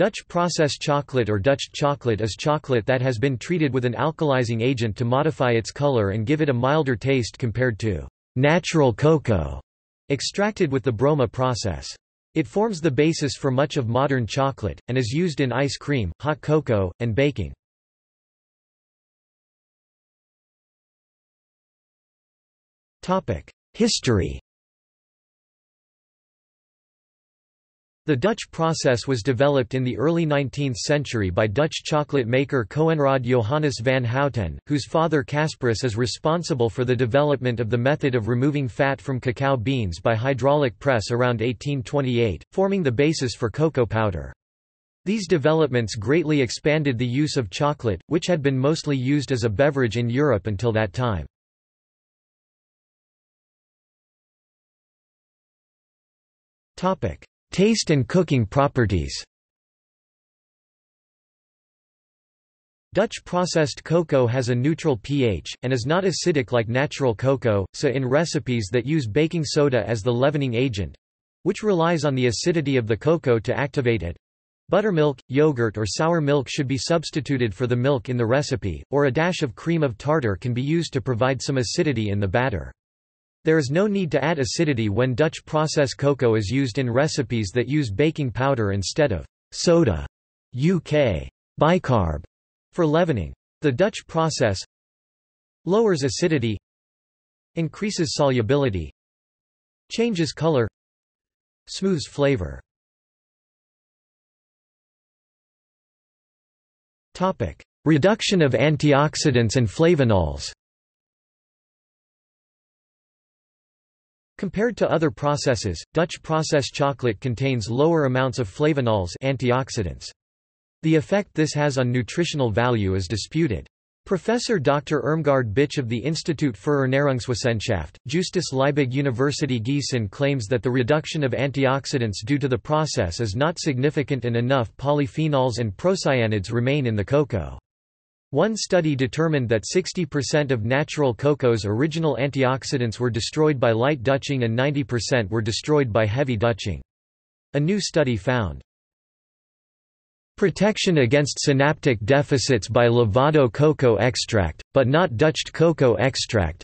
Dutch process chocolate or Dutched chocolate is chocolate that has been treated with an alkalizing agent to modify its color and give it a milder taste compared to natural cocoa extracted with the Broma process. It forms the basis for much of modern chocolate, and is used in ice cream, hot cocoa, and baking. History The Dutch process was developed in the early 19th century by Dutch chocolate maker Coenraad Johannes van Houten, whose father Casparus is responsible for the development of the method of removing fat from cacao beans by hydraulic press around 1828, forming the basis for cocoa powder. These developments greatly expanded the use of chocolate, which had been mostly used as a beverage in Europe until that time. Topic: Taste and cooking properties Dutch processed cocoa has a neutral pH, and is not acidic like natural cocoa, so in recipes that use baking soda as the leavening agent—which relies on the acidity of the cocoa to activate it—buttermilk, yogurt or sour milk should be substituted for the milk in the recipe, or a dash of cream of tartar can be used to provide some acidity in the batter. There is no need to add acidity when Dutch process cocoa is used in recipes that use baking powder instead of soda. UK bicarb. For leavening. The Dutch process lowers acidity increases solubility changes color smooths flavor. Topic: Reduction of antioxidants and flavonols Compared to other processes, Dutch process chocolate contains lower amounts of flavonols antioxidants. The effect this has on nutritional value is disputed. Professor Dr. Irmgard Bitsch of the Institute für Ernährungswissenschaft, Justus Liebig University Gießen claims that the reduction of antioxidants due to the process is not significant and enough polyphenols and procyanids remain in the cocoa. One study determined that 60% of natural cocoa's original antioxidants were destroyed by light Dutching and 90% were destroyed by heavy Dutching. A new study found protection against synaptic deficits by lavado cocoa extract, but not Dutched cocoa extract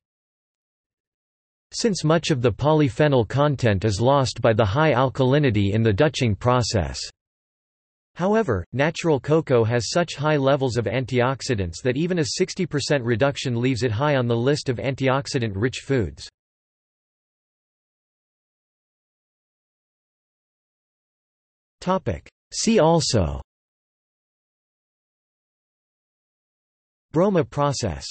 since much of the polyphenol content is lost by the high alkalinity in the Dutching process. However, natural cocoa has such high levels of antioxidants that even a 60% reduction leaves it high on the list of antioxidant-rich foods. See also. Broma process